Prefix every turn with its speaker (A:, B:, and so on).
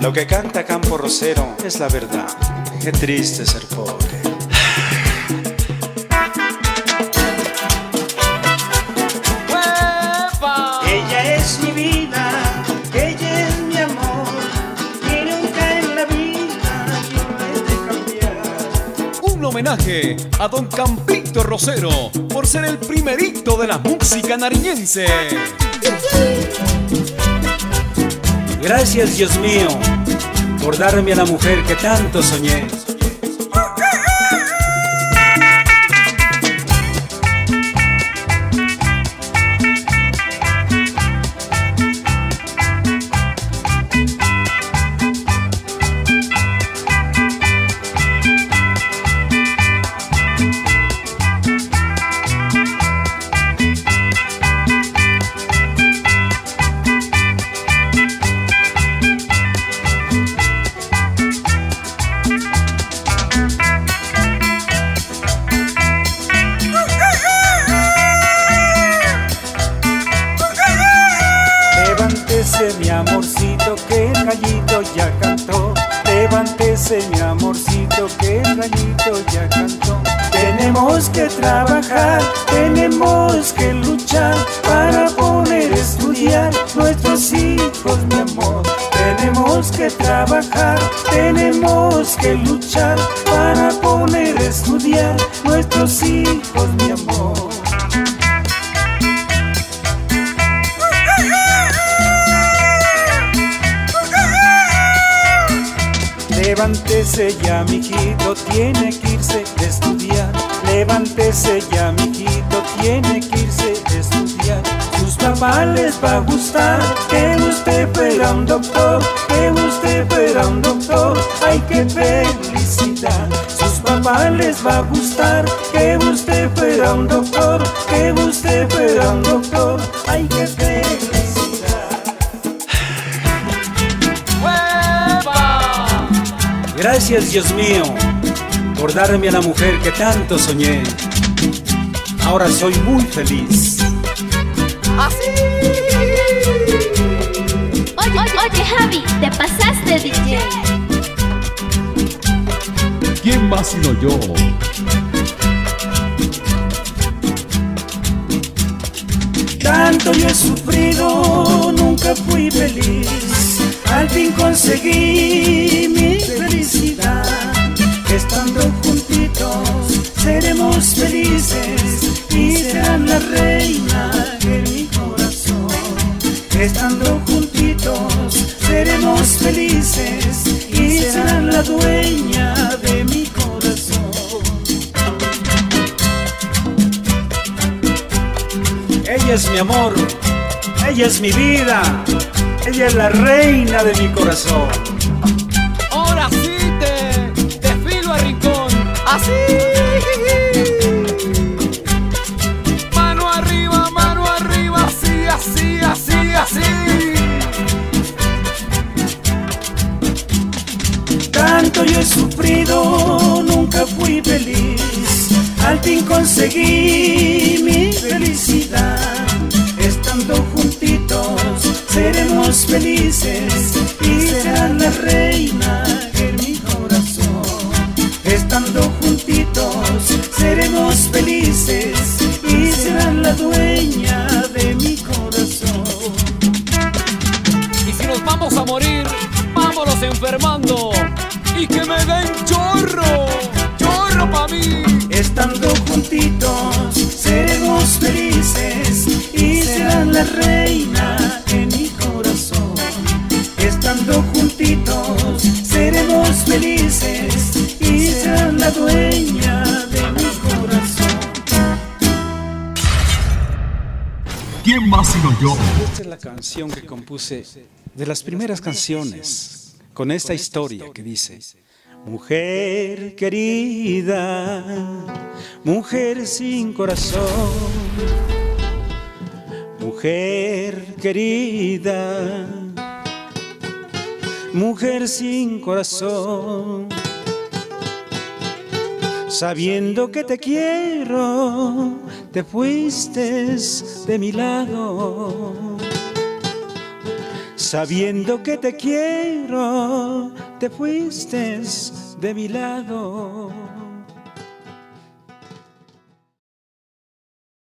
A: Lo que canta Campo Rosero es la verdad. Qué triste ser pobre. Ella es mi vida, ella es mi amor. Y nunca en la vida yo he de cambiar.
B: Un homenaje a don Campito Rosero por ser el primerito de la música nariñense.
A: Gracias Dios mío por darme a la mujer que tanto soñé. Gallito ya cantó. Levántese mi amorcito que el gallito ya cantó. Tenemos que trabajar, tenemos que luchar para poder estudiar nuestros hijos, mi amor. Tenemos que trabajar, tenemos que luchar para poder estudiar nuestros hijos, mi amor. Levántese ya, mijito, tiene que irse a estudiar. Levántese ya, mijito, tiene que irse a estudiar. Sus papás les va a gustar que usted fuera un doctor, que usted fuera un doctor. Ay, qué felicidad. Sus papás les va a gustar que usted fuera un doctor, que usted fuera un doctor. Ay, qué felicidad. Gracias Dios mío por darme a la mujer que tanto soñé. Ahora soy muy feliz.
C: Oye, oye, oye, Javi, te pasaste, DJ.
B: ¿Quién más sino yo?
A: Tanto yo he sufrido, nunca fui feliz. Al fin conseguí y serán la dueña de mi corazón. Ella es mi amor, ella es mi vida, ella es la reina de mi corazón.
B: Ahora sí te desfilo a rincón. Así.
A: Yo he sufrido, nunca fui feliz. Al fin conseguí mi felicidad. Estando juntitos, seremos felices y será la reina de mi corazón. Estando juntitos, seremos felices y será la dueña de mi corazón.
B: Y si nos vamos a morir, vámonos enfermando. Y que me den chorro, chorro pa' mí.
A: Estando juntitos seremos felices y serán la reina en mi corazón. Estando juntitos seremos felices y serán la dueña de mi corazón.
B: ¿Quién más sino yo?
A: Esta es la canción que compuse de las primeras canciones con esta historia que dice Mujer querida, mujer sin corazón, mujer querida, mujer sin corazón, sabiendo que te quiero, te fuiste de mi lado Sabiendo que te quiero, te fuiste de mi lado.